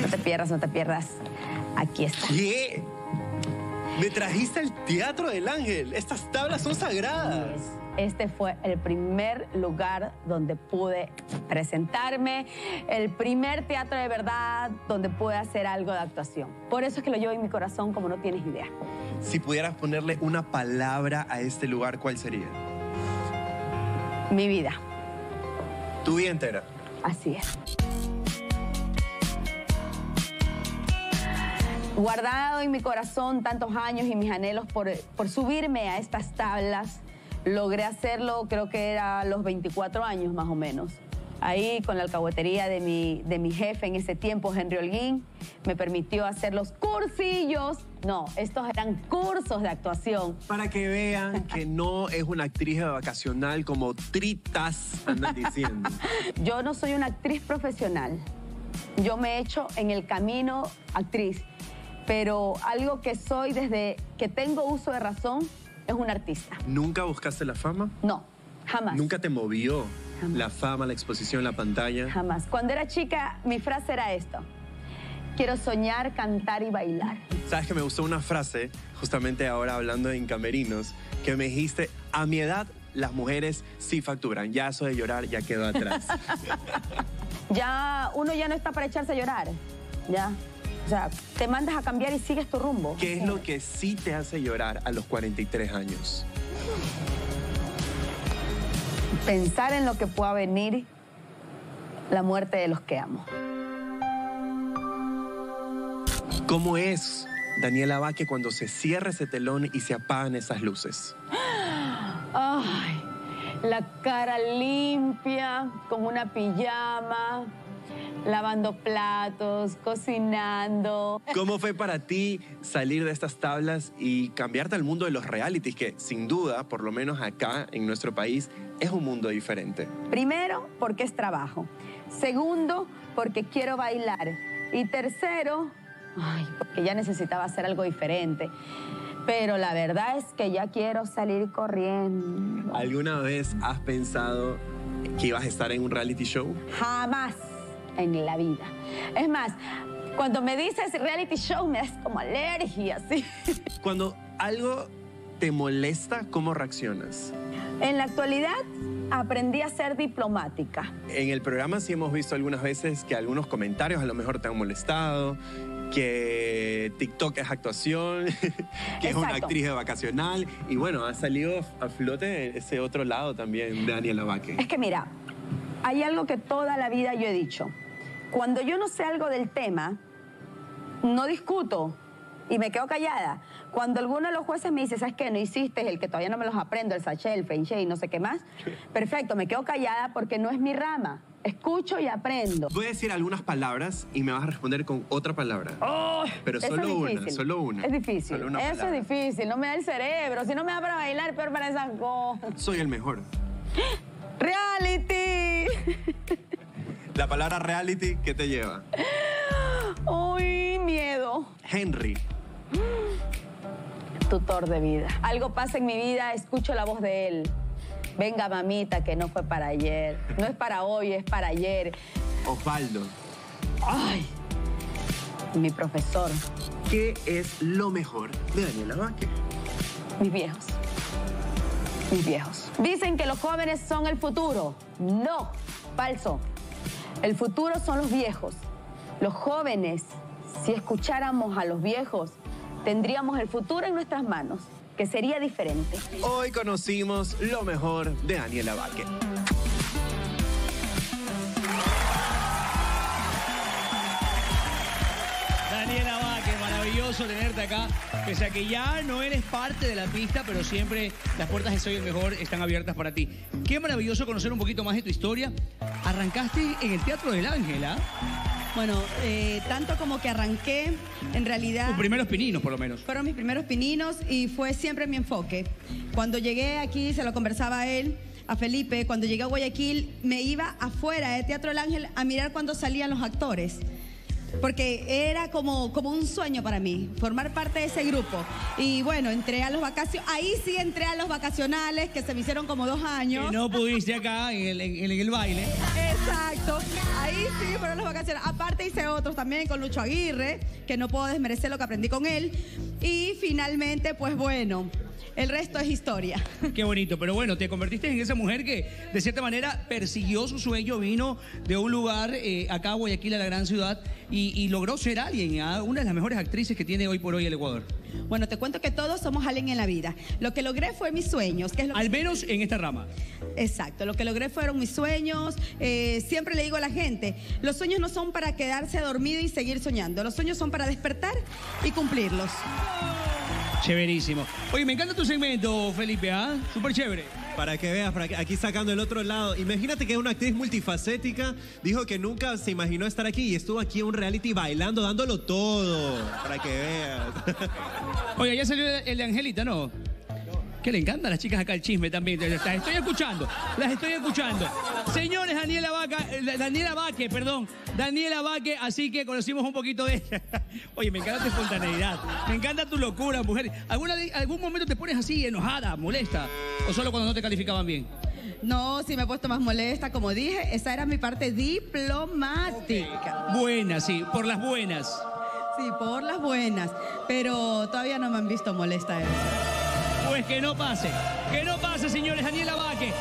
No te pierdas, no te pierdas. Aquí está. ¿Qué? Me trajiste al Teatro del Ángel. Estas tablas son sagradas. Este fue el primer lugar donde pude presentarme, el primer teatro de verdad donde pude hacer algo de actuación. Por eso es que lo llevo en mi corazón como no tienes idea. Si pudieras ponerle una palabra a este lugar, ¿cuál sería? Mi vida. Tu vida entera. Así es. Guardado en mi corazón tantos años y mis anhelos por, por subirme a estas tablas, logré hacerlo creo que era a los 24 años más o menos. Ahí con la alcahuetería de mi, de mi jefe en ese tiempo, Henry Holguín, me permitió hacer los cursillos. No, estos eran cursos de actuación. Para que vean que no es una actriz vacacional como tritas andan diciendo. Yo no soy una actriz profesional. Yo me he hecho en el camino actriz pero algo que soy desde que tengo uso de razón es un artista. ¿Nunca buscaste la fama? No, jamás. ¿Nunca te movió la fama, la exposición, la pantalla? Jamás. Cuando era chica, mi frase era esto. Quiero soñar, cantar y bailar. Sabes que me gustó una frase, justamente ahora hablando en camerinos, que me dijiste, a mi edad las mujeres sí facturan, ya eso de llorar ya quedó atrás. ya uno ya no está para echarse a llorar, ya. O sea, te mandas a cambiar y sigues tu rumbo. ¿Qué es lo que sí te hace llorar a los 43 años? Pensar en lo que pueda venir la muerte de los que amo. ¿Cómo es Daniela Vaque cuando se cierra ese telón y se apagan esas luces? Ay, la cara limpia, con una pijama, lavando platos, cocinando. ¿Cómo fue para ti salir de estas tablas y cambiarte al mundo de los realities, que sin duda, por lo menos acá en nuestro país, es un mundo diferente? Primero, porque es trabajo. Segundo, porque quiero bailar. Y tercero, ay, porque ya necesitaba hacer algo diferente. Pero la verdad es que ya quiero salir corriendo. ¿Alguna vez has pensado que ibas a estar en un reality show? Jamás en la vida. Es más, cuando me dices reality show me das como alergia, ¿sí? Cuando algo te molesta, ¿cómo reaccionas? En la actualidad aprendí a ser diplomática. En el programa sí hemos visto algunas veces que algunos comentarios a lo mejor te han molestado, que TikTok es actuación, que es una actriz de vacacional y bueno, ha salido a flote ese otro lado también de Daniela Vaque. Es que mira, hay algo que toda la vida yo he dicho. Cuando yo no sé algo del tema, no discuto y me quedo callada. Cuando alguno de los jueces me dice, ¿sabes qué? No hiciste el que todavía no me los aprendo, el sachet, el frenché y no sé qué más. Perfecto, me quedo callada porque no es mi rama. Escucho y aprendo. Voy a decir algunas palabras y me vas a responder con otra palabra. Pero solo una, solo una. Es difícil. Eso es difícil, no me da el cerebro. Si no me da para bailar, peor para esas cosas. Soy el mejor. ¡Reality! La palabra reality, ¿qué te lleva? Uy, miedo. Henry. Tutor de vida. Algo pasa en mi vida, escucho la voz de él. Venga, mamita, que no fue para ayer. No es para hoy, es para ayer. Osvaldo. Ay, mi profesor. ¿Qué es lo mejor de Daniela Vázquez? Mis viejos. Mis viejos. Dicen que los jóvenes son el futuro. No, falso. El futuro son los viejos. Los jóvenes, si escucháramos a los viejos, tendríamos el futuro en nuestras manos, que sería diferente. Hoy conocimos lo mejor de Daniela Vaque. Maravilloso tenerte acá. Pese a que ya no eres parte de la pista, pero siempre las puertas de Soy el Mejor están abiertas para ti. Qué maravilloso conocer un poquito más de tu historia. Arrancaste en el Teatro del Ángela. Bueno, eh, tanto como que arranqué, en realidad... Tus primeros pininos, por lo menos. Fueron mis primeros pininos y fue siempre mi enfoque. Cuando llegué aquí, se lo conversaba a él, a Felipe, cuando llegué a Guayaquil, me iba afuera de Teatro del Ángel a mirar cuando salían los actores. Porque era como, como un sueño para mí, formar parte de ese grupo. Y bueno, entré a los vacacionales, ahí sí entré a los vacacionales, que se me hicieron como dos años. Que no pudiste acá en el, en, el baile. Exacto, ahí sí fueron las vacaciones. Aparte hice otros también con Lucho Aguirre, que no puedo desmerecer lo que aprendí con él. Y finalmente, pues bueno, el resto es historia. Qué bonito, pero bueno, te convertiste en esa mujer que de cierta manera persiguió su sueño, vino de un lugar eh, acá a Guayaquil, a la gran ciudad, y, logró ser alguien, ¿ah? una de las mejores actrices que tiene hoy por hoy el Ecuador. Bueno, te cuento que todos somos alguien en la vida. Lo que logré fue mis sueños. Que es lo Al menos en esta rama. Exacto, lo que logré fueron mis sueños. Eh, siempre le digo a la gente, los sueños no son para quedarse dormido y seguir soñando. Los sueños son para despertar y cumplirlos. Chéverísimo. Oye, me encanta tu segmento, Felipe, ¿ah? Súper chévere. Para que veas, para que, aquí sacando el otro lado. Imagínate que es una actriz multifacética. Dijo que nunca se imaginó estar aquí y estuvo aquí en un reality bailando, dándolo todo. Para que veas. Oye, ya salió el de Angelita, ¿no? Que le encantan las chicas acá el chisme también. Las estoy escuchando, las estoy escuchando. Señores, Daniela Vaca, eh, Daniela Vaque, perdón, Daniela Vaque, así que conocimos un poquito de ella. Oye, me encanta tu espontaneidad, me encanta tu locura, mujer. ¿Alguna, ¿Algún momento te pones así, enojada, molesta? ¿O solo cuando no te calificaban bien? No, sí me he puesto más molesta, como dije, esa era mi parte diplomática. Buena, sí, por las buenas. Sí, por las buenas, pero todavía no me han visto molesta. Pues que no pase, que no pase, señores. Daniela Vaque.